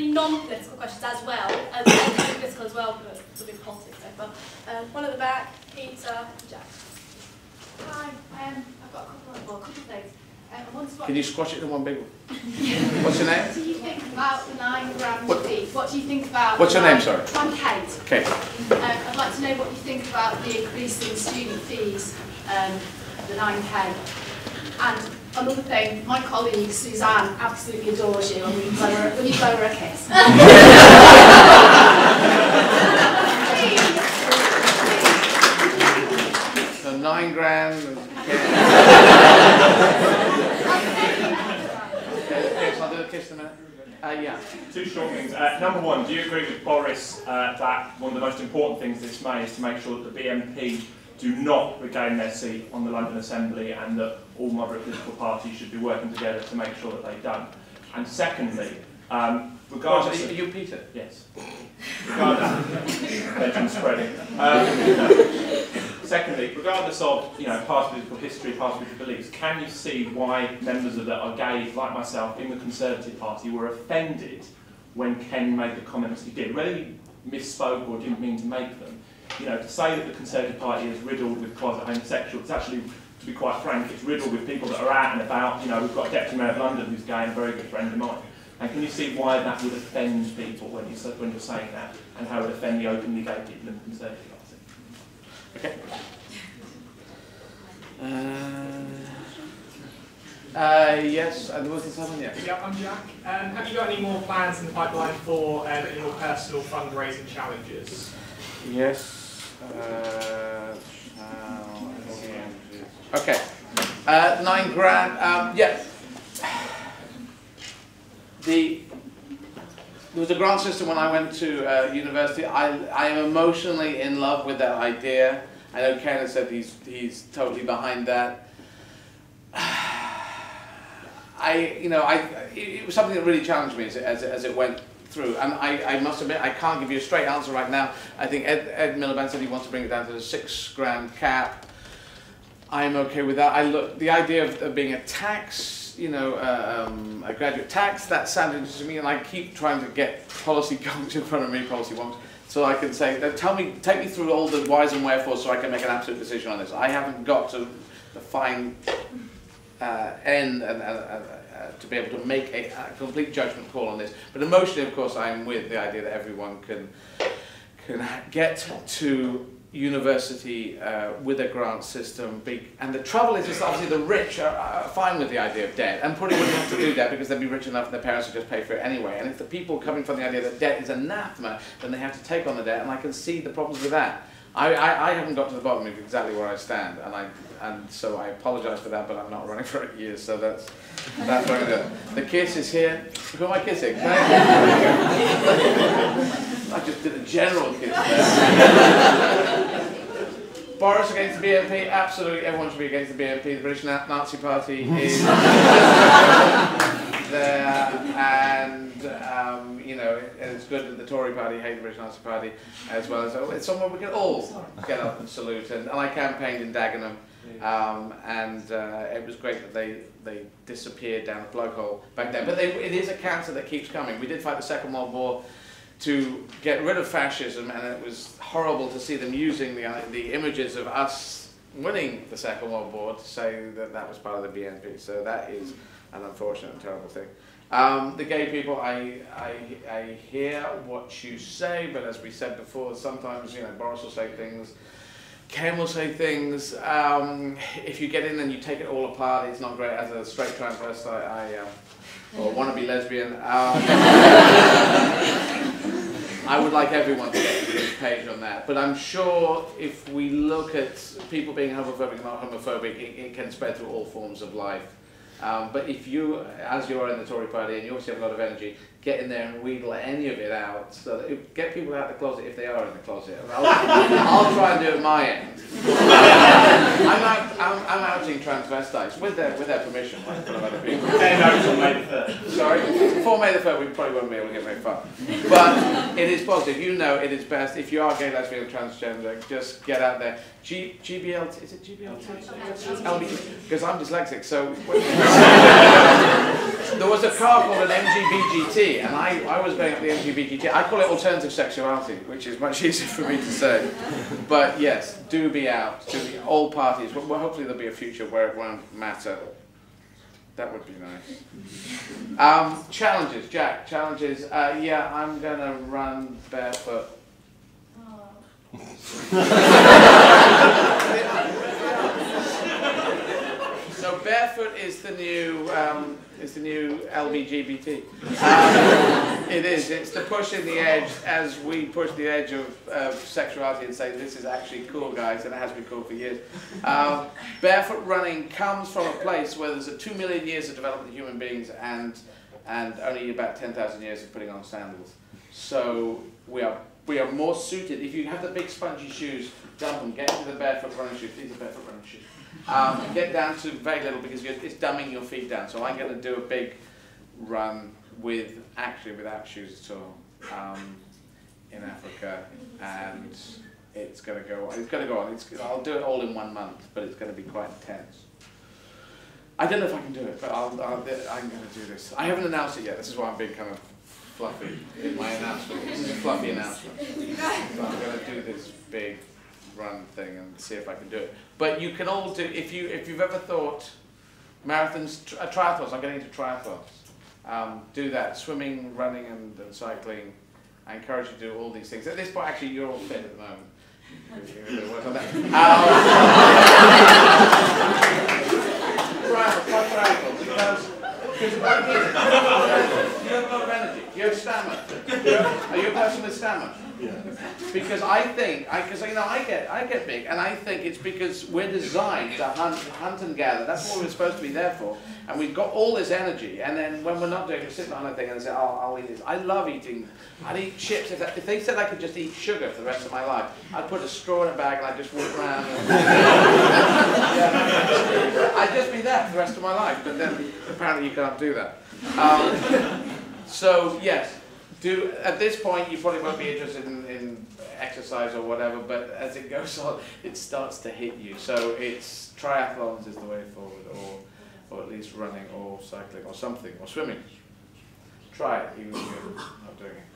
any non-political questions as well, as, and political as well, but sort of politics so far. Um, one at the back, Peter, Jack. Hi, um, I've got a couple of, well, a couple of things. Um, I wondered what, Can you squash it in one big one? What's your name? what do you think about the nine grand What- fee? What do you think about... What's your name, nine- sorry? I'm Kate. Okay. Um, I'd like to know what you think about the increase in student fees, um, the 9k. And another thing, my colleague Suzanne absolutely adores you and will you blow her, will you blow her a kiss? So nine grand. and- Okay, okay, so I'll do a kiss in a minute. Uh, yeah. Two short things. Uh, number one, do you agree with Boris uh, that one of the most important things this May is to make sure that the BNP do not regain their seat on the London Assembly and that all moderate political parties should be working together to make sure that they don't? And secondly, um, regardless you, of... are you Peter? Yes. Regardless, legend spreading. Um, secondly, regardless of you know past political history, past political beliefs, can you see why members of that are gay, like myself, in the Conservative Party were offended when Ken made the comments he did? Whether he misspoke or didn't mean to make them, you know, to say that the Conservative Party is riddled with closet homosexuals, it's actually, to be quite frank, it's riddled with people that are out and about. You know, we've got a deputy mayor of London who's gay and a very good friend of mine. And can you see why that would offend people when, you, say- when you're saying that, and how it would offend the openly gay people in the Conservative Party? Okay. Uh, uh, yes, and there was this other one, yes. Yeah, I'm Jack. Um, have you got any more plans in the pipeline for um, any more personal fundraising challenges? Yes. Uh, okay. Uh, nine grand. Um. The there was a grant system when I went to uh, university. I, I am emotionally in love with that idea. I know Ken has said he's, he's totally behind that. I, you know, I, it, it was something that really challenged me as it, as it, as it went through. And I, I must admit, I can't give you a straight answer right now. I think Ed, Ed Miliband said he wants to bring it down to the six grand cap. I'm okay with that. I look, the idea of, of being a tax, you know, uh, um, a graduate tax, that sounded interesting to me, and I keep trying to get policy goals in front of me, policy wonks, so I can say, tell me, take me through all the whys and wherefores so I can make an absolute decision on this. I haven't got to the fine uh, end and, and, and uh, to be able to make a, a complete judgment call on this. But emotionally, of course, I'm with the idea that everyone can can get to university uh, with a grant system. Big, and the trouble is, is obviously the rich are, are fine with the idea of debt, and probably wouldn't have to do that because they'd be rich enough and their parents would just pay for it anyway. And if the people coming from the idea that debt is anathema, then they have to take on the debt, and I can see the problems with that. I, I, I haven't got to the bottom of exactly where I stand, and I and so I apologise for that, but I'm not running for eight years, so that's that's what I'm doing. The kiss is here. Who am I kissing? I just did a general kiss there. Boris against the BNP, absolutely everyone should be against the BNP. The British Na- Nazi Party is there, and um, you know, it- it's good that the Tory Party hate the British Nazi Party as well. So it's somewhere we can all get up and salute. And, and I campaigned in Dagenham, um, and uh, it was great that they they disappeared down a plug hole back then. But they, it is a cancer that keeps coming. We did fight the Second World War to get rid of fascism, and it was horrible to see them using the, uh, the images of us winning the Second World War to say that that was part of the BNP. So that is an unfortunate and terrible thing. Um, the gay people, I, I, I hear what you say, but as we said before, sometimes you know Boris will say things, Ken will say things. Um, if you get in and you take it all apart, it's not great. As a straight transvestite, I uh, or wannabe lesbian. Um, I would like everyone to get to this page on that. But I'm sure if we look at people being homophobic and not homophobic, it, it can spread through all forms of life. Um, but if you, as you are in the Tory party, and you obviously have a lot of energy, get in there and wheedle any of it out. So that it, get people out of the closet if they are in the closet. I'll, I'll try and do it my end. I'm, out, I'm, I'm outing transvestites with their, with their permission, like full of other people. Ten May the 3rd. Sorry? Before May the 3rd, we probably won't be able to get very far. But it is positive. You know it is best. If you are gay, lesbian, transgender, just get out there. G, GBLT, is it GBLT? Because I'm dyslexic, so... there was a car called an MGBGT, and I, I was going up the MGBGT. I call it alternative sexuality, which is much easier for me to say. But yes, do be out. Do be all parties. Well, hopefully there'll be a future where it won't matter. That would be nice. Um, challenges, Jack. Challenges. Uh, yeah, I'm gonna run barefoot. So barefoot is the new um, is the new LBGBT. Um, it is. It's the pushing the edge as we push the edge of uh, sexuality and say this is actually cool, guys, and it has been cool for years. Um, barefoot running comes from a place where there's a two million years of development of human beings and and only about ten thousand years of putting on sandals. So we are we are more suited. If you have the big spongy shoes, dump them. Get into the barefoot running shoes. These are barefoot running shoes. Um, get down to very little because it's dumbing your feet down. So I'm going to do a big run with actually without shoes at all um, in Africa, and it's going to go. It's going to go on. It's, I'll do it all in one month, but it's going to be quite intense. I don't know if I can do it, but I'll, I'm going to do this. I haven't announced it yet. This is why I'm being kind of fluffy in my announcement. This is fluffy announcement. I'm going to do this big run thing and see if I can do it. But you can all do if you if you've ever thought marathons, tri- uh, triathlons. I'm getting into triathlons. Um, do that. Swimming, running, and, and cycling. I encourage you to do all these things. At this point, actually, you're all fit at the moment. Um, triathlons, why triathlons? Because because what is it? You have a lot of energy. You have stamina. Are you a person with? Because I think, because you know, I get, I get big, and I think it's because we're designed to hunt, hunt and gather. That's what we're supposed to be there for, and we've got all this energy. And then when we're not doing, it, we're sitting on a thing and say, "Oh, I'll eat this." I love eating. I'd eat chips. If, that, if they said I could just eat sugar for the rest of my life, I'd put a straw in a bag and I'd just walk around. Yeah. I'd just be that for the rest of my life. But then apparently you can't do that. Um, so yes, do at this point you probably won't be interested in, in exercise or whatever, but as it goes on, it starts to hit you. So it's triathlons is the way forward, or or at least running or cycling or something or swimming. Try it, even if you're not doing it.